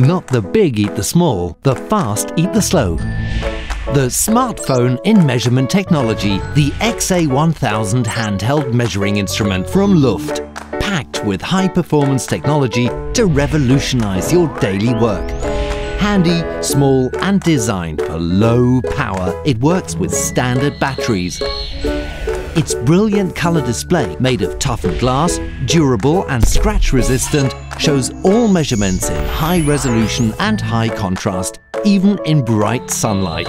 Not the big eat the small, the fast eat the slow. The smartphone in measurement technology, the XA1000 handheld measuring instrument from Lufft, packed with high performance technology to revolutionize your daily work. Handy, small and designed for low power, it works with standard batteries. Its brilliant color display, made of toughened glass, durable and scratch resistant, shows all measurements in high resolution and high contrast, even in bright sunlight.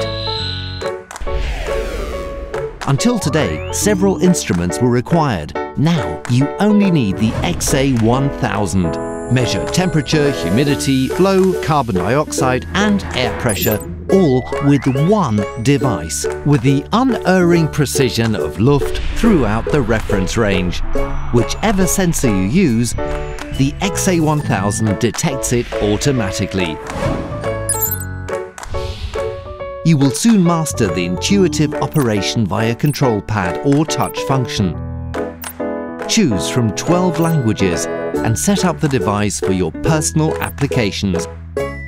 Until today, several instruments were required. Now, you only need the XA1000. Measure temperature, humidity, flow, carbon dioxide and air pressure all with one device, with the unerring precision of Lufft throughout the reference range. Whichever sensor you use, the XA1000 detects it automatically. You will soon master the intuitive operation via control pad or touch function. Choose from 12 languages and set up the device for your personal applications.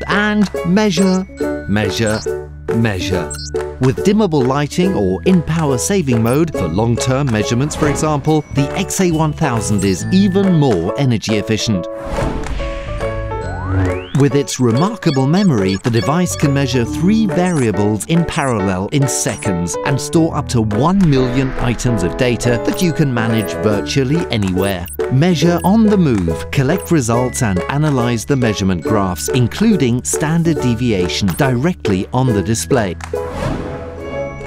And measure, measure, measure. With dimmable lighting or in power saving mode for long-term measurements for example, the XA1000 is even more energy efficient. With its remarkable memory, the device can measure three variables in parallel in seconds and store up to 1 million items of data that you can manage virtually anywhere. Measure on the move, collect results and analyze the measurement graphs, including standard deviation directly on the display.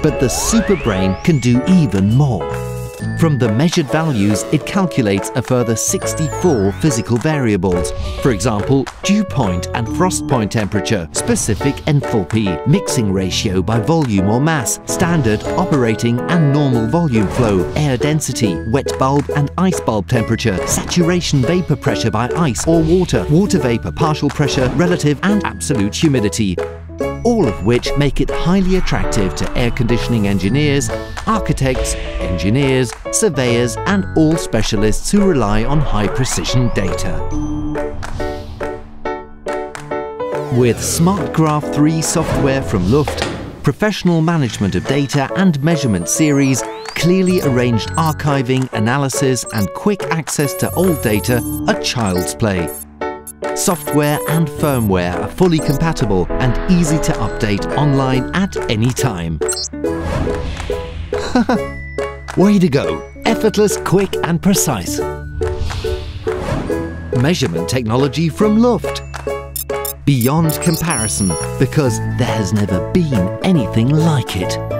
But the Superbrain can do even more. From the measured values, it calculates a further 64 physical variables. For example, dew point and frost point temperature, specific enthalpy, mixing ratio by volume or mass, standard, operating and normal volume flow, air density, wet bulb and ice bulb temperature, saturation vapor pressure by ice or water, water vapor partial pressure, relative and absolute humidity all of which make it highly attractive to air conditioning engineers, architects, engineers, surveyors and all specialists who rely on high precision data. With SmartGraph 3 software from Lufft, professional management of data and measurement series, clearly arranged archiving, analysis and quick access to old data are child's play. Software and firmware are fully compatible and easy to update online at any time. Way to go! Effortless, quick and precise. Measurement technology from Lufft. Beyond comparison because there has never been anything like it.